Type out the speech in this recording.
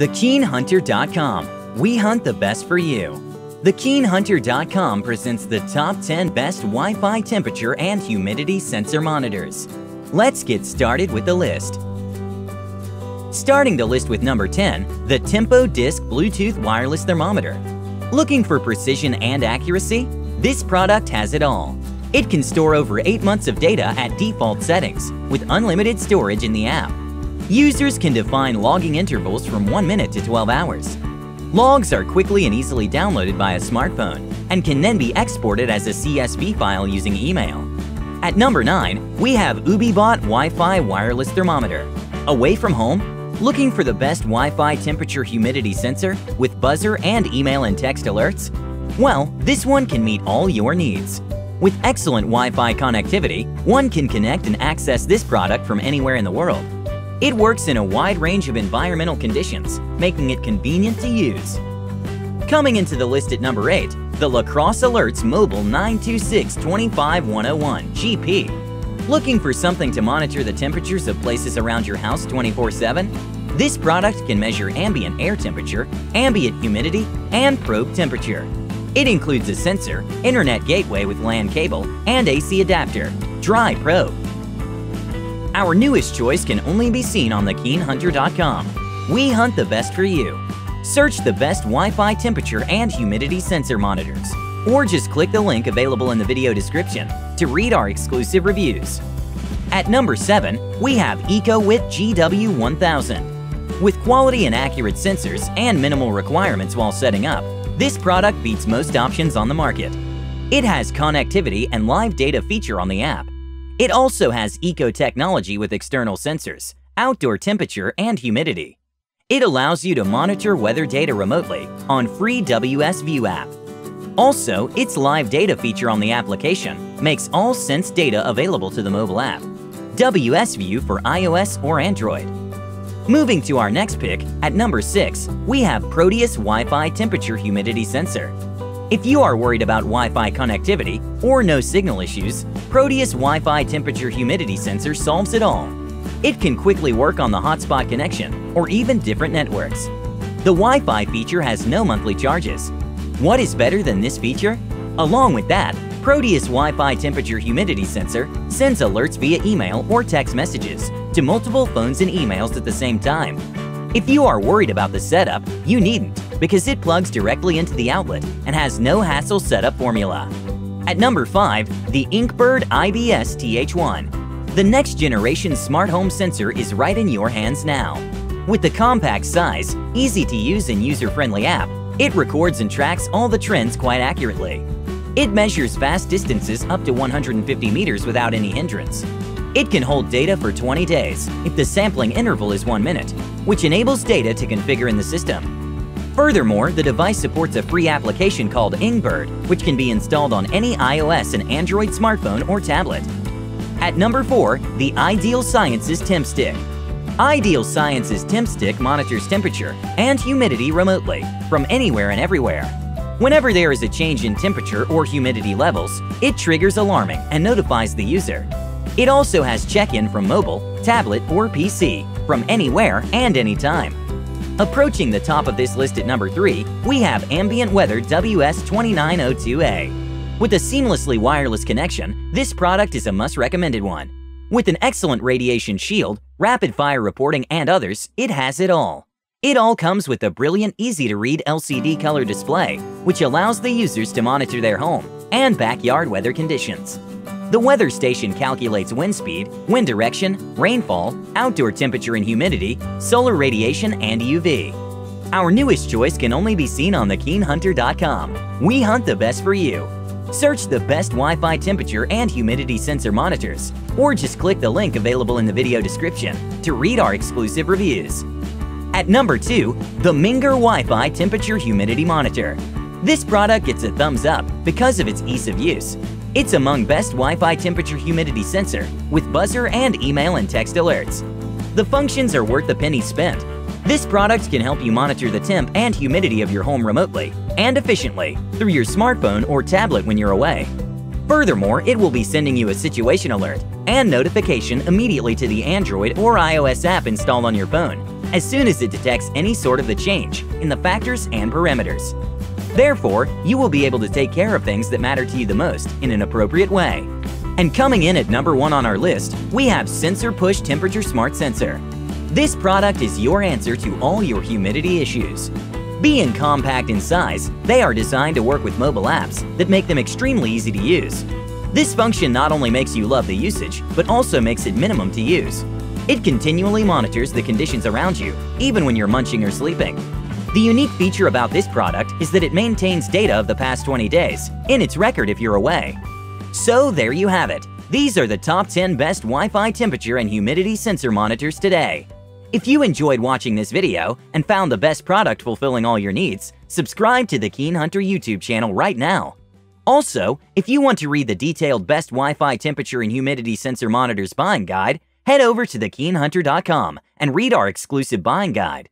TheKeenHunter.com. We hunt the best for you. TheKeenHunter.com presents the top 10 best Wi-Fi temperature and humidity sensor monitors. Let's get started with the list. Starting the list with number 10, the Tempo Disc Bluetooth Wireless Thermometer. Looking for precision and accuracy? This product has it all. It can store over 8 months of data at default settings, with unlimited storage in the app. Users can define logging intervals from 1 minute to 12 hours. Logs are quickly and easily downloaded by a smartphone and can then be exported as a CSV file using email. At number 9, we have UbiBot Wi-Fi Wireless Thermometer. Away from home? Looking for the best Wi-Fi temperature humidity sensor with buzzer and email and text alerts? Well, this one can meet all your needs. With excellent Wi-Fi connectivity, one can connect and access this product from anywhere in the world. It works in a wide range of environmental conditions, making it convenient to use. Coming into the list at number 8, the La Crosse Alerts Mobile 926-25101 GP. Looking for something to monitor the temperatures of places around your house 24-7? This product can measure ambient air temperature, ambient humidity, and probe temperature. It includes a sensor, internet gateway with LAN cable, and AC adapter, Dry Probe. Our newest choice can only be seen on thekeenhunter.com. We hunt the best for you. Search the best Wi-Fi temperature and humidity sensor monitors or just click the link available in the video description to read our exclusive reviews. At number 7, we have Ecowitt GW1000. With quality and accurate sensors and minimal requirements while setting up, this product beats most options on the market. It has connectivity and live data feature on the app. It also has eco technology with external sensors, outdoor temperature, and humidity. It allows you to monitor weather data remotely on free WS View app. Also, its live data feature on the application makes all Sense data available to the mobile app. WS View for iOS or Android. Moving to our next pick, at number 6, we have Proteus Wi-Fi Temperature Humidity Sensor. If you are worried about Wi-Fi connectivity or no signal issues, Proteus Wi-Fi Temperature Humidity Sensor solves it all. It can quickly work on the hotspot connection or even different networks. The Wi-Fi feature has no monthly charges, what is better than this feature? Along with that, Proteus Wi-Fi temperature humidity sensor sends alerts via email or text messages to multiple phones and emails at the same time. If you are worried about the setup, you needn't because it plugs directly into the outlet and has no hassle setup formula. At number 5, the Inkbird IBS TH1. The next generation smart home sensor is right in your hands now. With the compact size, easy to use and user-friendly app, it records and tracks all the trends quite accurately. It measures vast distances up to 150 meters without any hindrance. It can hold data for 20 days if the sampling interval is 1 minute, which enables data to configure in the system. Furthermore, the device supports a free application called Inkbird, which can be installed on any iOS and Android smartphone or tablet. At number 4, the Ideal Sciences Temp Stick. Ideal Science's temp stick monitors temperature and humidity remotely from anywhere and everywhere. Whenever there is a change in temperature or humidity levels, it triggers alarming and notifies the user. It also has check-in from mobile, tablet, or PC from anywhere and anytime. Approaching the top of this list at number 3, we have Ambient Weather WS2902A. With a seamlessly wireless connection, this product is a must-recommended one. With an excellent radiation shield, rapid fire reporting, and others, it has it all. It all comes with a brilliant, easy-to-read LCD color display, which allows the users to monitor their home and backyard weather conditions. The weather station calculates wind speed, wind direction, rainfall, outdoor temperature and humidity, solar radiation, and UV. Our newest choice can only be seen on thekeenhunter.com. We hunt the best for you. Search the best Wi-Fi temperature and humidity sensor monitors, or just click the link available in the video description to read our exclusive reviews. At number 2, the Minger Wi-Fi Temperature Humidity Monitor. This product gets a thumbs up because of its ease of use. It's among best Wi-Fi temperature humidity sensor with buzzer and email and text alerts. The functions are worth the penny spent this product can help you monitor the temp and humidity of your home remotely and efficiently through your smartphone or tablet when you're away. Furthermore, it will be sending you a situation alert and notification immediately to the Android or iOS app installed on your phone. as soon as it detects any sort of the change in the factors and parameters. Therefore, you will be able to take care of things that matter to you the most in an appropriate way. And coming in at number one on our list, we have SensorPush Temperature Smart Sensor. This product is your answer to all your humidity issues. Being compact in size, they are designed to work with mobile apps that make them extremely easy to use. This function not only makes you love the usage, but also makes it minimum to use. It continually monitors the conditions around you, even when you're munching or sleeping. The unique feature about this product is that it maintains data of the past 20 days, in its record if you're away. So there you have it. These are the top 10 best Wi-Fi temperature and humidity sensor monitors today. If you enjoyed watching this video and found the best product fulfilling all your needs, subscribe to the Keen Hunter YouTube channel right now. Also, if you want to read the detailed best Wi-Fi temperature and humidity sensor monitors buying guide, head over to thekeenhunter.com and read our exclusive buying guide.